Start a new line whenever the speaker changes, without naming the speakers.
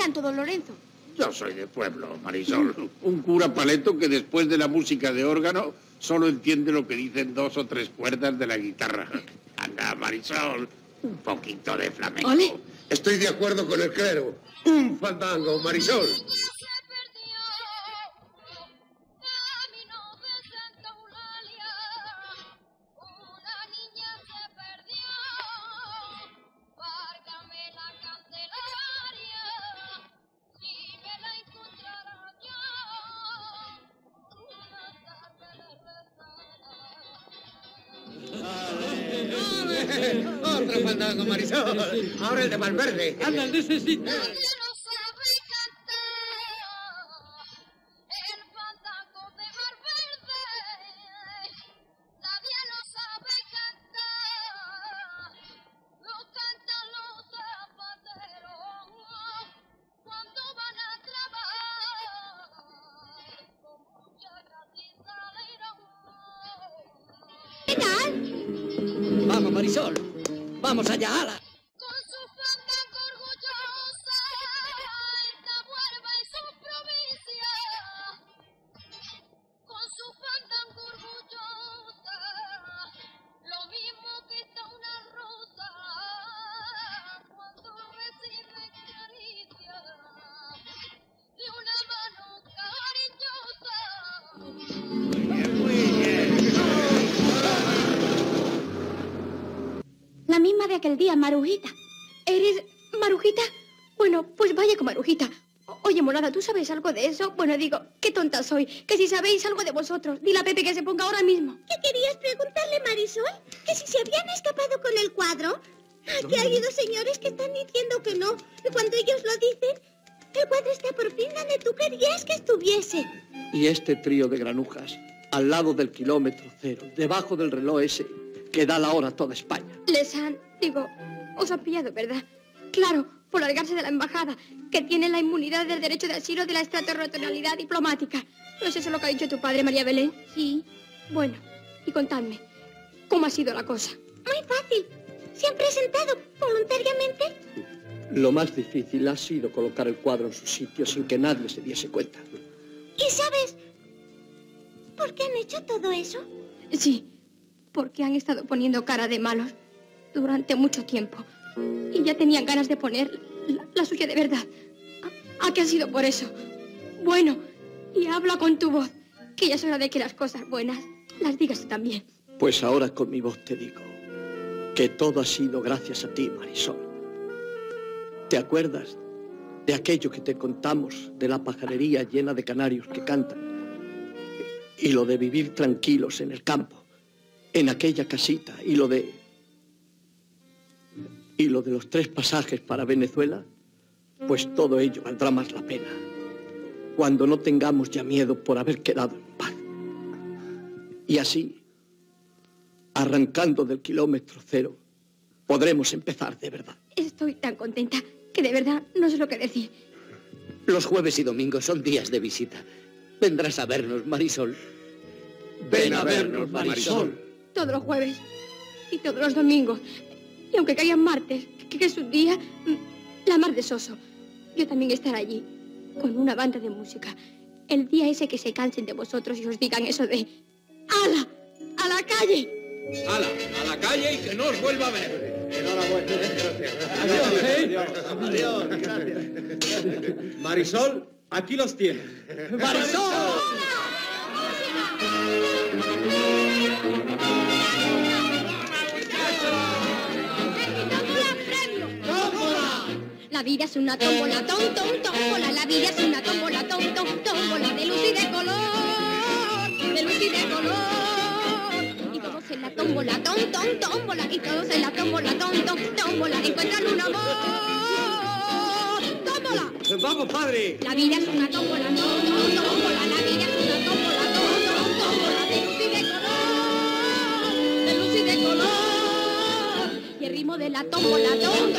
canto, don Lorenzo?
Yo soy de pueblo, Marisol. Un cura paleto que después de la música de órgano solo entiende lo que dicen dos o tres cuerdas de la guitarra. Anda, Marisol, un poquito de flamenco.
¿Ole?
Estoy de acuerdo con el clero. Un fandango, Marisol. Otro fandango, Marisol. Ahora el de Valverde.
Anda, necesito. Vamos, Marisol. Vamos allá, ala.
De
aquel día, Marujita. ¿Eres Marujita? Bueno, pues vaya con Marujita. Oye, morada, ¿tú sabes algo de eso? Bueno, digo, qué tonta soy. Que si sabéis algo de vosotros, dile a Pepe que se ponga ahora mismo.
¿Qué querías preguntarle, Marisol? ¿Que si se habían escapado con el cuadro? Que hay dos señores que están diciendo que no. Y cuando ellos lo dicen, el cuadro está por fin donde tú querías que estuviese.
Y este trío de granujas, al lado del kilómetro cero, debajo del reloj ese, que da la hora a toda España.
Les han, digo, os han pillado, ¿verdad? Claro, por largarse de la embajada, que tiene la inmunidad del derecho de asilo de la extraterritorialidad diplomática. ¿No es eso lo que ha dicho tu padre, María Belén? Sí. Bueno, y contadme, ¿cómo ha sido la cosa?
Muy fácil. Se han presentado voluntariamente.
Lo más difícil ha sido colocar el cuadro en su sitio sin que nadie se diese cuenta.
¿Y sabes por qué han hecho todo eso?
Sí, porque han estado poniendo cara de malos durante mucho tiempo. Y ya tenían ganas de poner la, suya de verdad. ¿A, a qué ha sido por eso? Bueno, y habla con tu voz, que ya es hora de que las cosas buenas las digas tú también.
Pues ahora con mi voz te digo que todo ha sido gracias a ti, Marisol. ¿Te acuerdas de aquello que te contamos de la pajarería llena de canarios que cantan? Y lo de vivir tranquilos en el campo, en aquella casita, y lo de... Y lo de los tres pasajes para Venezuela, pues todo ello valdrá más la pena cuando no tengamos ya miedo por haber quedado en paz. Y así, arrancando del kilómetro cero, podremos empezar de verdad.
Estoy tan contenta que de verdad no sé lo que decir.
Los jueves y domingos son días de visita. Vendrás a vernos, Marisol.
Ven a vernos, Marisol.
Todos los jueves y todos los domingos. Y aunque caigan martes, que, que es un día, la mar de soso, yo también estaré allí, con una banda de música. El día ese que se cansen de vosotros y os digan eso de ¡Hala! ¡A la calle!
¡Hala! ¡A la calle y que no os vuelva a ver!
Adiós,
Marisol, aquí los tienes.
¡Marisol!
La vida es una tómbola, tom, tom, tómbola. La vida es una tómbola, tom, tom, tómbola. De luz y de color, de luz y de color. Y todos en la tómbola, tom, tom, tómbola. Y todos en la tómbola, tom, tom, tómbola. Encuentran un amor. ¡Tómbola!
¡Vamos, padre!
La vida es una tómbola, tom, tom, tómbola. La vida es una tómbola, tom, tom, tómbola. De luz y de color, de luz y de color. Y el ritmo de la tómbola, tómbola.